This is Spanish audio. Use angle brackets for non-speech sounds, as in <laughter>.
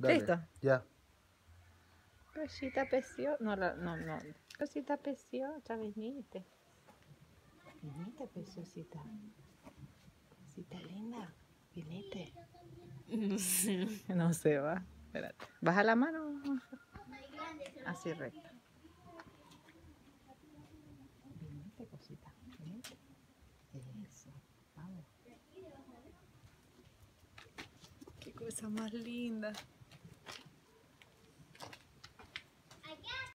Dale. ¿Listo? Ya. Cosita preciosa. No, no, no. Cosita preciosa, venite. Venite, preciosita. Cosita linda. Venite. <laughs> No sé. Se va. Espérate. Baja la mano. Así recto. Venite, cosita. Venite. Eso. Vamos. Qué cosa más linda.